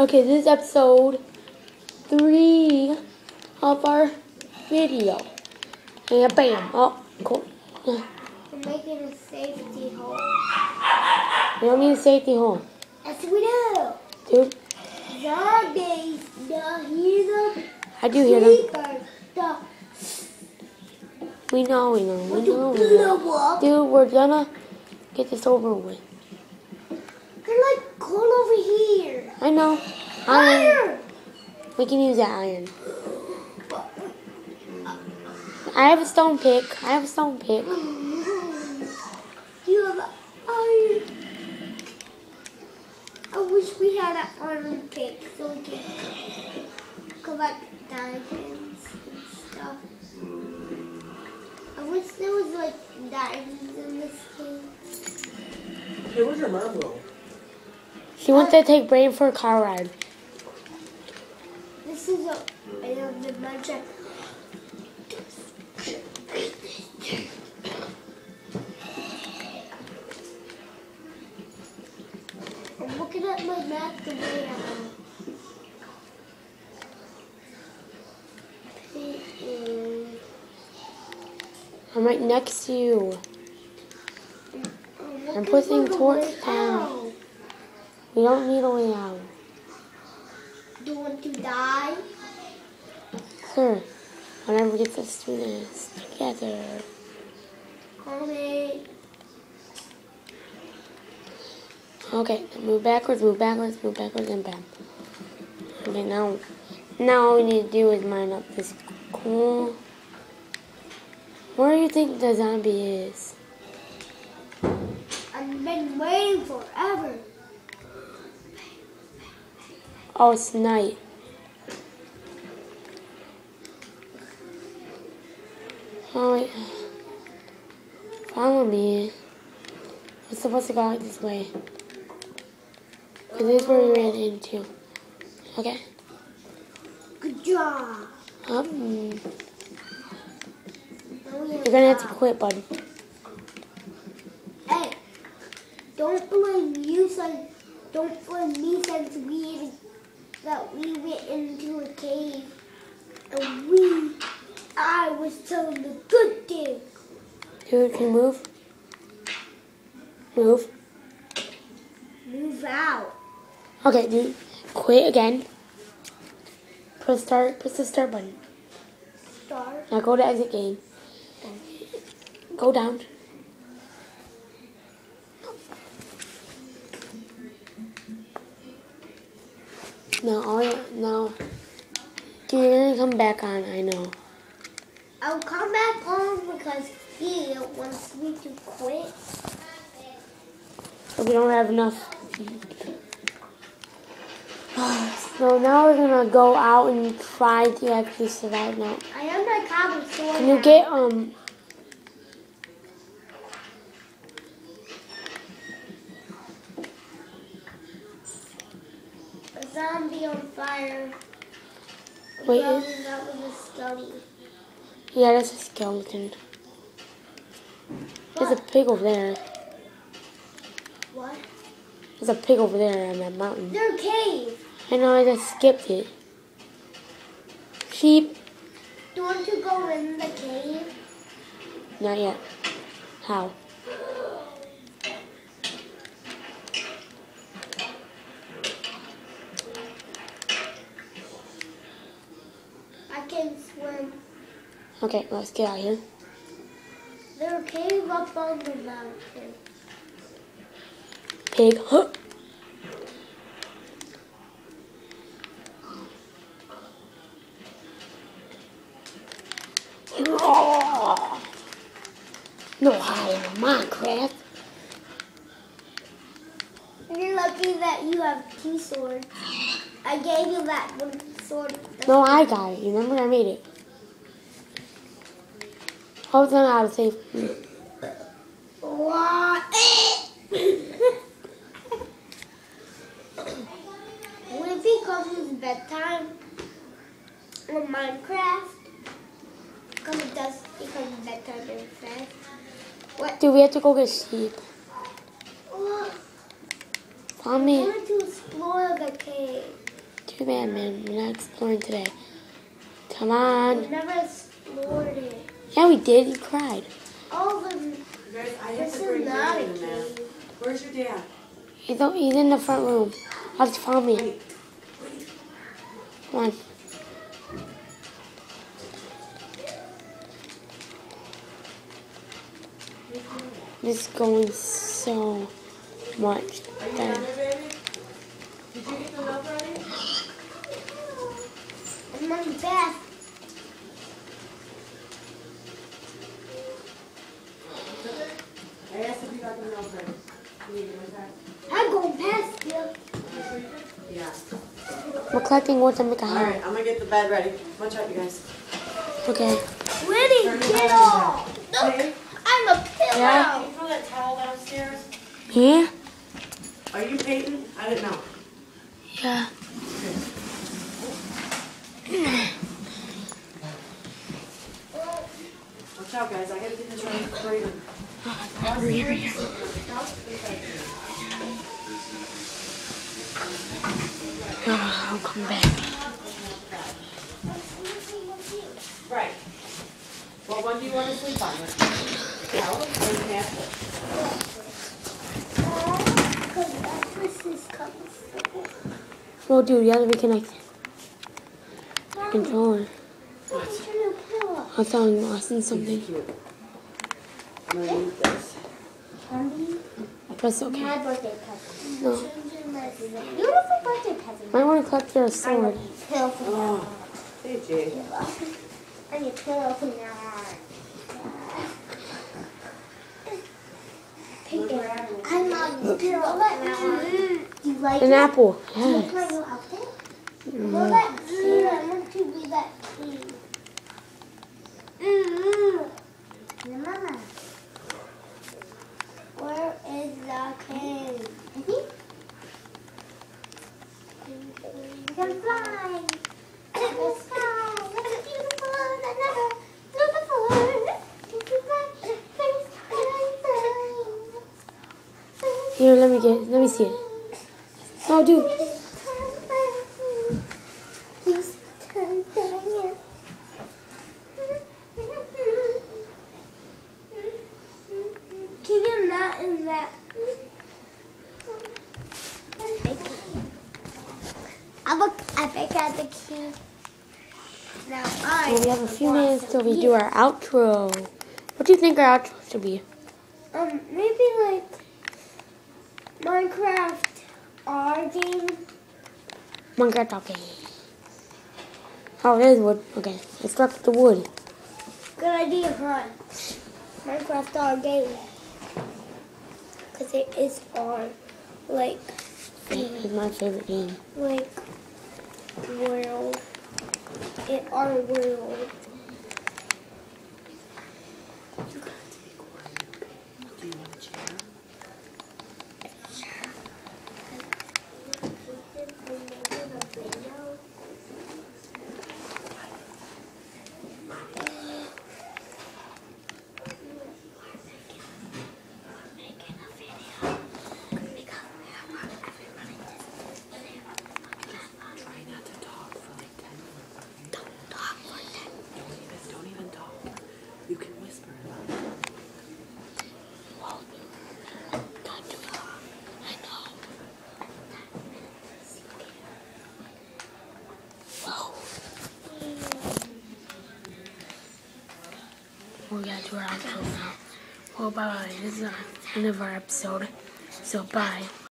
Okay, this is episode three of our video. And bam. Oh, cool. We're making a safety hole. We don't need a safety hole. Yes, we do. Dude, Zombies, the heathen, I do hear them. the We know, we know, we know. We know. Dude, we're gonna get this over with. They're like cold over here. I know. Iron. Fire! We can use that iron. I have a stone pick. I have a stone pick. You have iron. I wish we had an iron pick so we could collect diamonds and stuff. I wish there was like diamonds in this game. Hey, where's your mom go? She wants to take Brain for a car ride. This is a the magic. I'm looking at my map the way I'm right next to you. I'm I'm putting for the torch way down. out. We don't need a way out. Do you want to die? Sure. whenever gets us through this together. Me. Okay, move backwards, move backwards, move backwards, and bam. Okay, now, now all we need to do is mine up this cool. Where do you think the zombie is? I've been waiting forever. Oh, it's night. Oh, wait. Follow me. We're supposed to go out this way. Because this is where we ran into. Okay. Good job. Um, you're gonna have to quit, bud. Hey, don't blame you, son. Don't blame me since we that we went into a cave and we, I was telling the good thing. Dude, can you move? Move. Move out. Okay, dude. Quit again. Press start. Press the start button. Start. Now go to exit game. Go down. No, all you, no. Dude, you're gonna come back on, I know. I'll come back home because he wants me to quit. But we don't have enough. So now we're gonna go out and try to actually survive now. I am my cobblestone. Can you get, um, zombie on fire? Wait, is- that was a skelly. yeah, that's a skeleton. There's a pig over there. What? There's a pig over there on that mountain. Their cave. I know, I just skipped it. Sheep. Do you want to go in the cave? Not yet. How? Can swim. Okay, let's get out of here. Their cave up on the mountain. Pig. Huh. No hiding in Minecraft. You're lucky that you have two swords. I gave you that one sword. No, I got it. You remember I made it. Was gonna how to save. What? if it comes bedtime on Minecraft? Because it does become bedtime in fact. What? Dude, we have to go get sleep. Follow I me. wanted to explore the cave. Too bad, man. We're not exploring today. Come We on. never explored it. Yeah, we did. You cried. All of them. You guys, I have to bring not a Daddy in, man. cave. Where's your dad? He's, o- he's in the front room. I'll just follow me. Wait. Come on. This is going so much better. down there, baby? Did you get the milk ready? And my best. I asked if you got the milk ready. Can you get my back? I'm going past you. Yeah. We're collecting wood to make a All right. I'm gonna get the bed ready. Watch out, you guys. Okay. Ready, Turn get off. Look, Okay. I'm a pillow. Yeah? Can you throw that towel downstairs? Yeah? Are you Payton? I didn't know. Yeah. Watch out, guys. I gotta get this ready for Brayden. Hurry, hurry, hurry. Oh, I'll come back. Right. What one do you want to sleep on? Towel or the mattress? Because this is comfortable. Oh, dude, you have to be connected. Controller. What's your new pillow? I found Austin something. Cute. I'm gonna need this. Honey, That's okay. my birthday present. No. Beautiful birthday present. I want to collect your sword. want a pillow for Oh. Hey, Jay. I need a pillow for now. Take. I love you. Pillow now. You like An it? apple. Do you like Yes. my new outfit? Well, that cute. I want to be that cute. Mm-hmm. Mama. Where is the cave? We can fly. We can fly. That's beautiful. I never flew before. We can fly. Fly, fly, fly. Here, let me get. Let me see it. Oh, dude. Please turn down. Keep him not in that. I look. I think I have the key. Now I. We have a few minutes till we do our outro. What do you think our outro should be? Um, maybe like Minecraft R game. Minecraft okay. Oh, there's wood. Okay, let's start with the wood. Good idea, hon. Minecraft R game. Cause it is our like It's my favorite game. like world. In our world. Do you want a chair? Try not to talk for like 10 minutes, okay? Don't talk for 10 Don't even, don't even talk. You can whisper about it. Don't do it. I know. Whoa. We gotta do our outro now. Well, bye. This is our episode. So bye.